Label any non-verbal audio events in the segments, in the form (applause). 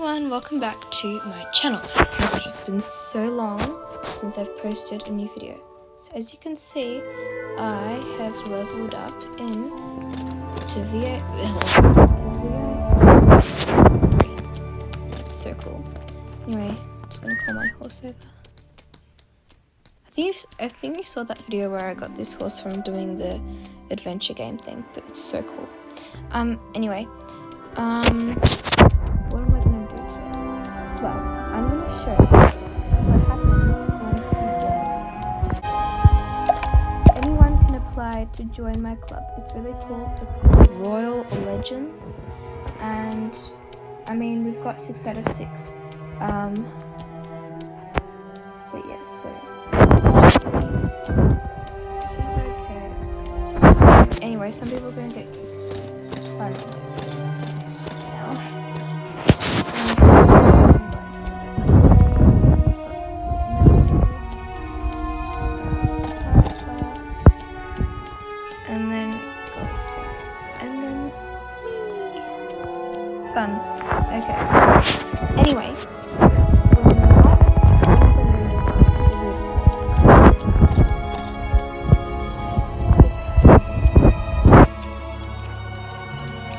Everyone, welcome back to my channel. Gosh, it's been so long since I've posted a new video. So as you can see, I have leveled up in to VA. (laughs) so cool. Anyway, I'm just gonna call my horse over. I think I think you saw that video where I got this horse from doing the adventure game thing, but it's so cool. Um. Anyway, um, Well, I'm gonna show you what happens once you get. Anyone can apply to join my club. It's really cool. It's called Royal Legends, and I mean we've got six out of six. Um, but yeah, so. Okay. Anyway, some people are gonna get kicked. fun. Fun. Okay. Anyway.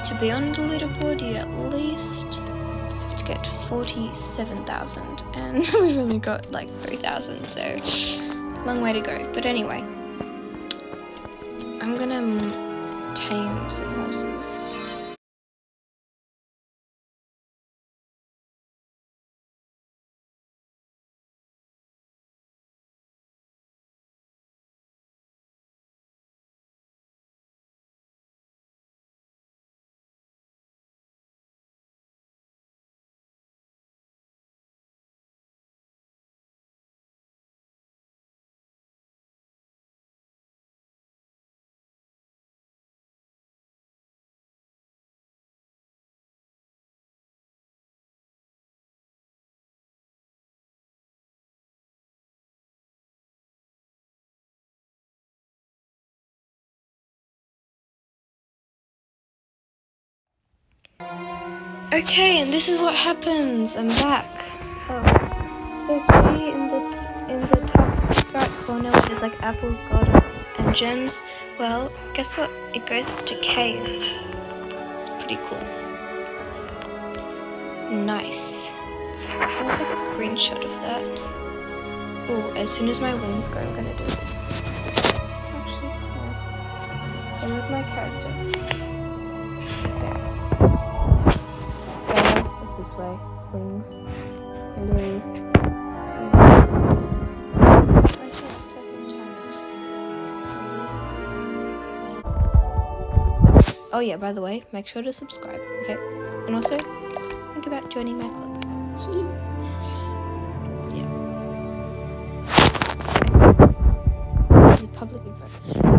To be on the leaderboard, you at least have to get 47,000, and (laughs) we've only got like 3,000, so long way to go. But anyway, I'm gonna Okay, and this is what happens. I'm back. Oh. So see in the in the top right corner where there's like apples, gold, and gems. Well, guess what? It goes up to K's. It's pretty cool. Nice. I'll take a screenshot of that. Oh, as soon as my wings go, I'm gonna do this. Actually, no. And there's my character. Way. Wings. Hello. Oh yeah, by the way, make sure to subscribe, okay? And also, think about joining my club. yeah.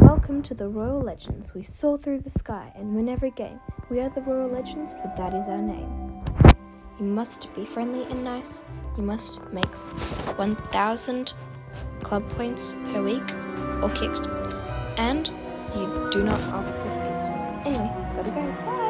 Welcome to the Royal Legends. We soar through the sky and win every game. We are the Royal Legends, for that is our name. You must be friendly and nice. You must make 1,000 club points per week or kicked. And you do not ask for gifts. Anyway,